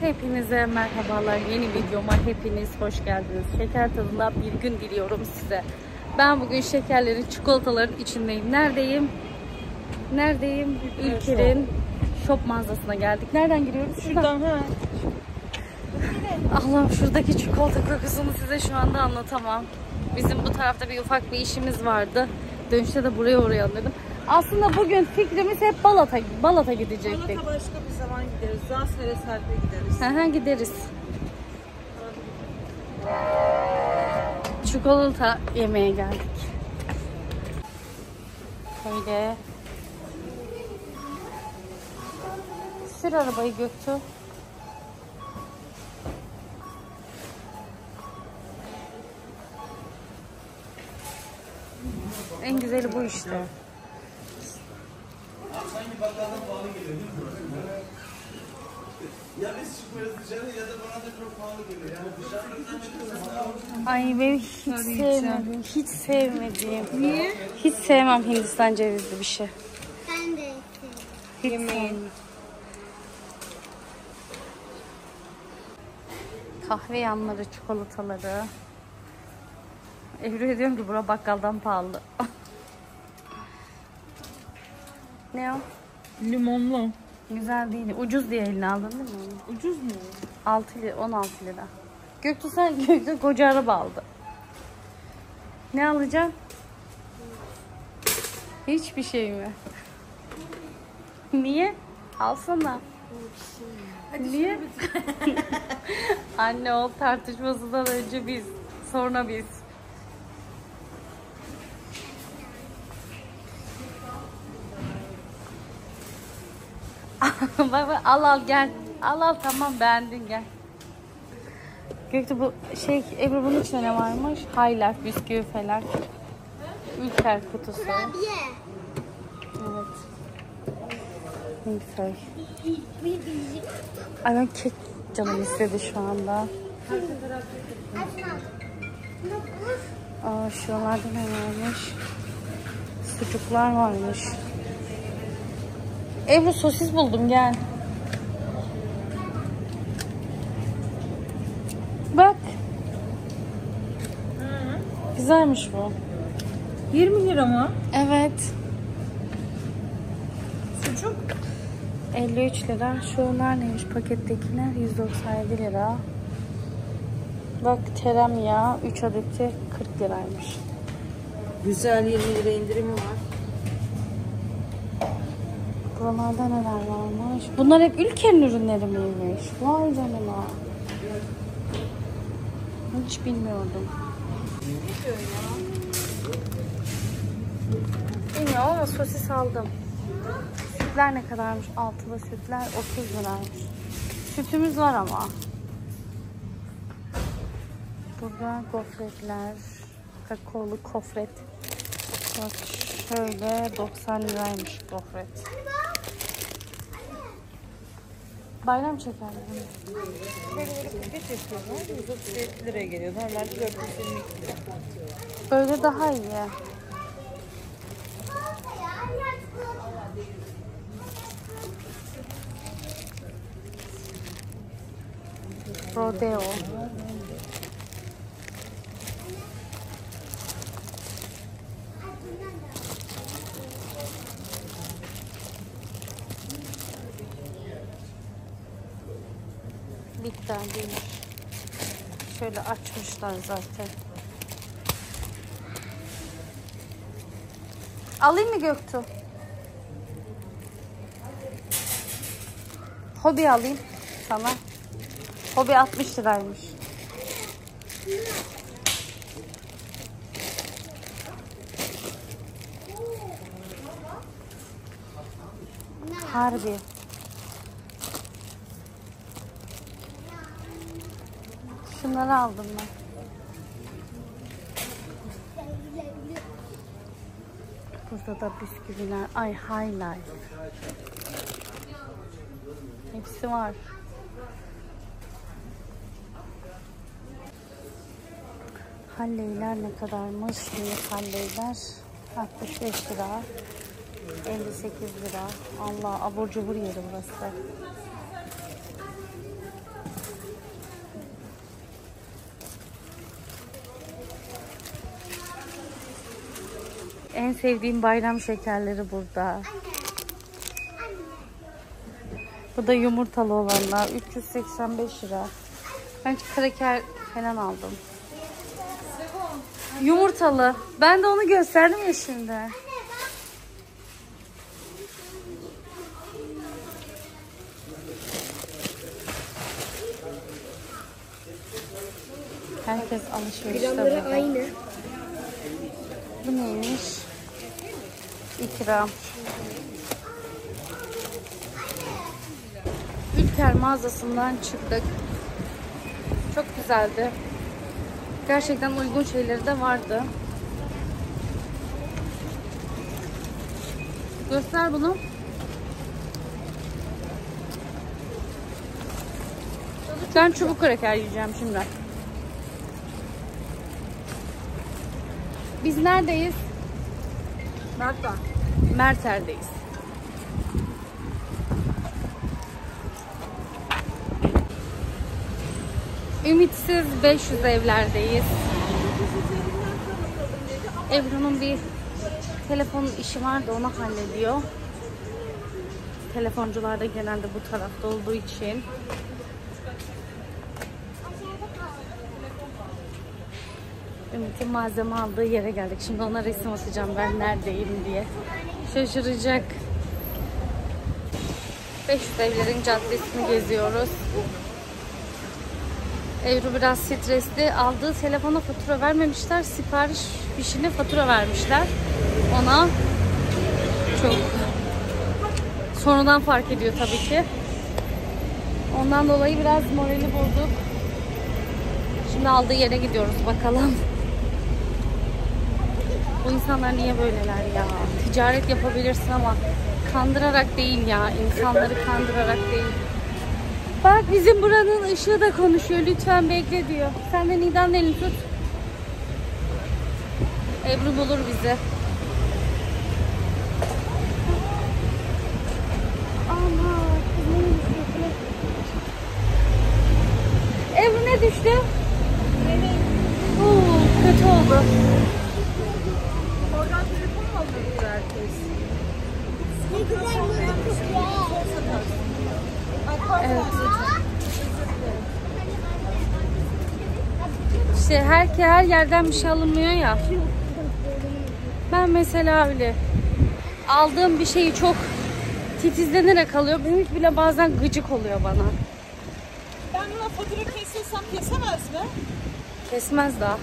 Hepinize merhabalar. Yeni videoma hepiniz hoş geldiniz. Şeker tadında bir gün diliyorum size. Ben bugün şekerlerin, çikolataların içindeyim. Neredeyim? Neredeyim? Ülker'in shop mağazasına geldik. Nereden giriyoruz? Şuradan. Ha. Allah'ım şuradaki çikolata kokusunu size şu anda anlatamam. Bizim bu tarafta bir ufak bir işimiz vardı. Dönüşte de buraya uğrayalım dedim. Aslında bugün fikrimiz hep Balat'a Balat'a gidecektik. Balat'a başka bir zaman gideriz. Daha sere serpe gideriz. Hı hı gideriz. Çikolata yemeye geldik. Böyle. Sür arabayı Göktuğ. En güzeli bu işte. Ya biz çıkmıyoruz dışarı ya da bana da çok pahalı geliyor. Yani dışarıdan Ay benim hiç sevmedim. Hiç sevmediğim. Niye? Hiç sevmem Hindistan cevizli bir şey. Ben de Hiç sevmem. Kahve yanları, çikolataları. Ebru'ya diyorum ki bura bakkaldan pahalı. ne o? Limonlu. Güzel değil. Ucuz diye eline aldın değil mi? Ucuz mu? 6 lira, 16 lira. Göktuğ sen Göktuğ koca araba aldı. Ne alacaksın? Hiçbir şey mi? Niye? Alsana. Niye? Anne o tartışmasından önce biz, sonra biz. bak bak al al gel. Al al tamam beğendin gel. Göktuğ bu şey Ebru bunun içinde ne varmış? Haylar, bisküvi falan. Ülker kutusu. Kurabiye. Evet. Bir bilecik. Ay ben kek canım istedi şu anda. Aa şuralarda ne varmış? Sucuklar varmış. Ebru sosis buldum gel. Bak. Güzelmiş bu. 20 lira mı? Evet. Sucuk. 53 lira. Şunlar neymiş pakettekiler? 197 lira. Bak terem ya 3 adeti 40 liraymış. Güzel 20 lira indirimi var. Buralarda neler varmış? Bunlar hep ülkenin ürünleri miymiş? Vay canına. Hiç bilmiyordum. Bilmiyorum ama sosis aldım. Sütler ne kadarmış? Altılı sütler 30 liraymış. Sütümüz var ama. Burada gofretler, kakaolu gofret. Bak şöyle 90 liraymış gofret. Bayram şekerleri. Böyle böyle paket yapıyorlar. 137 liraya geliyor. Normalde 422 lira. Böyle daha iyi. Rodeo. Bitter değil. Şöyle açmışlar zaten. Alayım mı Göktuğ? Hobi alayım sana. Hobi 60 liraymış. Harbi. Şunları aldım ben. Burada da bisküviler. Ay highlight. Hepsi var. Halleyler ne kadarmış? Minik halleyler 65 lira. 58 lira. Allah abur cubur yeri burası. En sevdiğim bayram şekerleri burada. Bu da yumurtalı olanlar. 385 lira. Ben kraker falan aldım. Yumurtalı. Ben de onu gösterdim ya şimdi. Herkes alışverişte Gramları aynı. Bu neymiş? İkram. Ülker mağazasından çıktık. Çok güzeldi. Gerçekten uygun şeyleri de vardı. Göster bunu. Ben çubuk kraker yiyeceğim şimdi. Biz neredeyiz? Mert'ten. Merter'deyiz. Ümitsiz 500 evlerdeyiz. Ebru'nun bir telefon işi vardı onu hallediyor. Telefoncular da genelde bu tarafta olduğu için. Ümit'in malzeme aldığı yere geldik. Şimdi ona resim atacağım ben neredeyim diye. Şaşıracak. 500 evlerin caddesini geziyoruz. Ebru biraz stresli. Aldığı telefona fatura vermemişler. Sipariş fişine fatura vermişler. Ona çok sonradan fark ediyor tabii ki. Ondan dolayı biraz morali bozuk. Şimdi aldığı yere gidiyoruz bakalım. Bu insanlar niye böyleler ya? Ticaret yapabilirsin ama kandırarak değil ya. İnsanları kandırarak değil. Bak bizim buranın ışığı da konuşuyor. Lütfen bekle diyor. Sen de Nida'nın elini tut. Ebru bulur bizi. Ana. Ebru ne düştü? Oo, kötü oldu. Oradan telefon mu alıyordu herkes? Ne güzel gözüküyor. Evet. İşte her, her yerden bir şey alınmıyor ya. Ben mesela öyle aldığım bir şeyi çok titizlenerek alıyorum. Ümit bile bazen gıcık oluyor bana. Ben buna fatura kesilsem kesemez mi? Kesmez daha.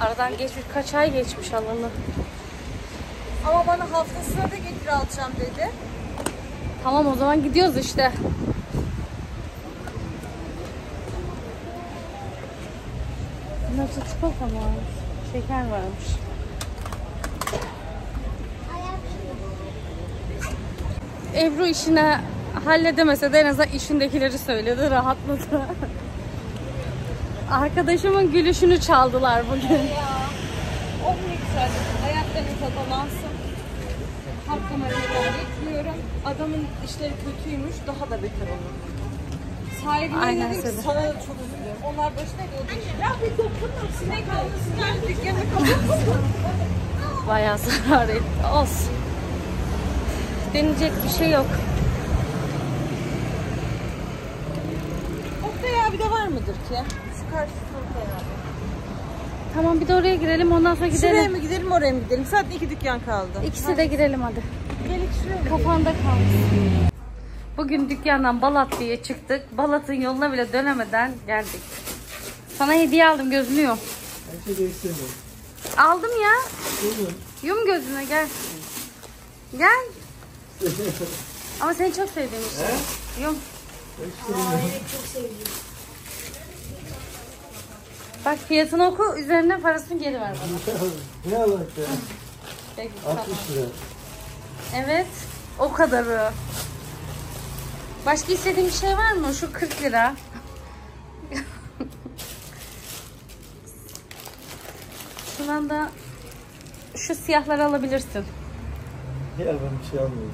Aradan geçmiş kaç ay geçmiş alanı. Ama bana haftasına da getir alacağım dedi. Tamam o zaman gidiyoruz işte. Bunlarda çikolata mı varmış? Şeker varmış. Ebru işine halledemese de en azından işindekileri söyledi, rahatladı. Arkadaşımın gülüşünü çaldılar bugün. Oh ne güzel. Hayatlarını tadalansın. Hakkımı helal etmiyorum. Adamın işleri kötüymüş. Daha da beter olur. Sahibine Aynen dedim ki sana da çok üzülüyorum. Onlar başına geldi. Ya bir dokunma. Sinek almasın. Yani dükkanı kapatsın. Bayağı zarar etti. Olsun. Deneyecek bir şey yok. Oktay abi de var mıdır ki? Şu karşısı Oktay abi. Tamam bir de oraya girelim ondan sonra Şuraya gidelim. mı gidelim oraya mı gidelim? Zaten iki dükkan kaldı. İkisi de girelim hadi. Gelin şuraya mı? Kafanda kalsın. Bugün dükkandan Balat diye çıktık. Balat'ın yoluna bile dönemeden geldik. Sana hediye aldım gözünü yum. Her şeyi istemiyorum. Aldım ya. Olur. Yum gözüne gel. Gel. Ama seni çok sevdiğim için. Yum. Bak fiyatını oku üzerine parasını geri ver bana. ne alaka? Peki, tamam. 60 lira. Evet. O kadarı. Başka istediğin bir şey var mı? Şu 40 lira. Şundan da şu siyahları alabilirsin. Ya ben bir şey almıyorum.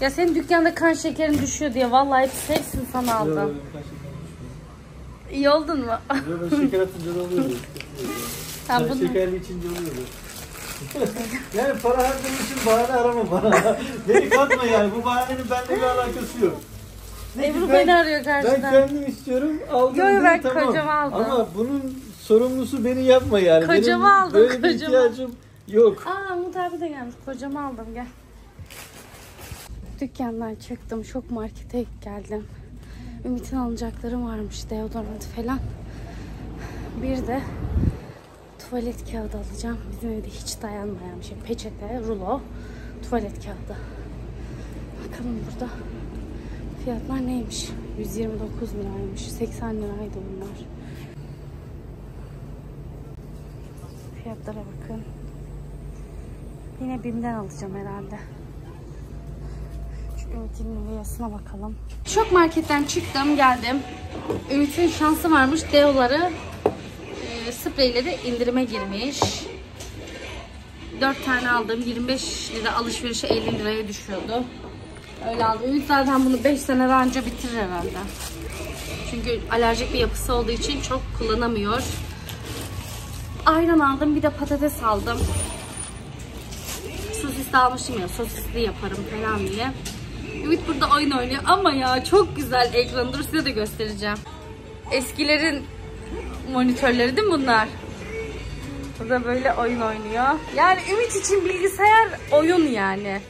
Ya senin dükkanda kan şekerin düşüyor diye vallahi hep hepsini sana aldım. İyi oldun mu? Ya ben şeker atınca da oluyordu. Sen Ben bunu... şekerli içince oluyordu. yani para harcamak için bahane arama bana. Beni katma yani. Bu bahanenin benimle bir alakası yok. Ebru beni arıyor Ben karşıdan. kendim istiyorum. Aldım Yo, yo, değil, ben tamam. kocama aldım. Ama bunun sorumlusu beni yapma yani. Kocama Benim aldım, Böyle bir kocama. ihtiyacım yok. Aa Umut abi de gelmiş. Kocamı aldım gel. Dükkandan çıktım. Şok markete geldim. Ümit'in alacakları varmış. Deodorant falan. Bir de tuvalet kağıdı alacağım. Bizim evde hiç dayanmayan bir şey. Peçete, rulo, tuvalet kağıdı. Bakalım burada fiyatlar neymiş? 129 liraymış. 80 liraydı bunlar. Fiyatlara bakın. Yine BİM'den alacağım herhalde. Şu Ümit'in Niveyasına bakalım. Şok marketten çıktım geldim. Ümit'in şansı varmış. Deoları e, spreyleri indirime girmiş. 4 tane aldım. 25 lira alışverişe 50 liraya düşüyordu. Öyle aldım. Ümit zaten bunu 5 sene önce bitirir herhalde. Çünkü alerjik bir yapısı olduğu için çok kullanamıyor. Ayran aldım. Bir de patates aldım. Sosis de almışım ya. Sosisli yaparım falan diye. Ümit burada oyun oynuyor. Ama ya çok güzel ekran. Dur size de göstereceğim. Eskilerin monitörleri değil mi bunlar? Burada böyle oyun oynuyor. Yani Ümit için bilgisayar oyun yani.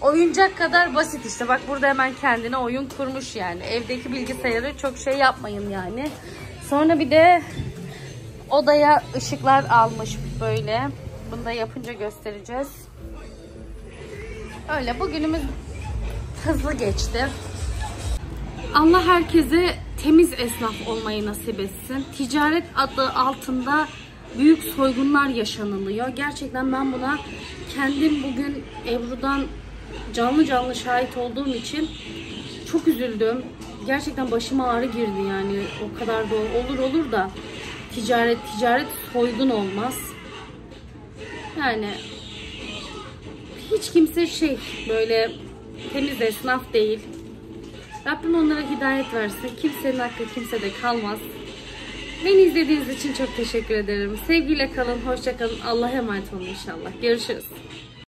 Oyuncak kadar basit işte. Bak burada hemen kendine oyun kurmuş yani. Evdeki bilgisayarı çok şey yapmayın yani. Sonra bir de odaya ışıklar almış böyle. Bunu da yapınca göstereceğiz. Öyle bugünümüz hızlı geçti. Allah herkese temiz esnaf olmayı nasip etsin. Ticaret adı altında büyük soygunlar yaşanılıyor. Gerçekten ben buna kendim bugün Ebru'dan canlı canlı şahit olduğum için çok üzüldüm. Gerçekten başıma ağrı girdi yani. O kadar da olur olur da ticaret ticaret soygun olmaz. Yani hiç kimse şey böyle temiz esnaf değil. Rabbim onlara hidayet versin. Kimsenin hakkı kimsede kalmaz. Beni izlediğiniz için çok teşekkür ederim. Sevgiyle kalın, hoşça kalın. Allah'a emanet olun inşallah. Görüşürüz.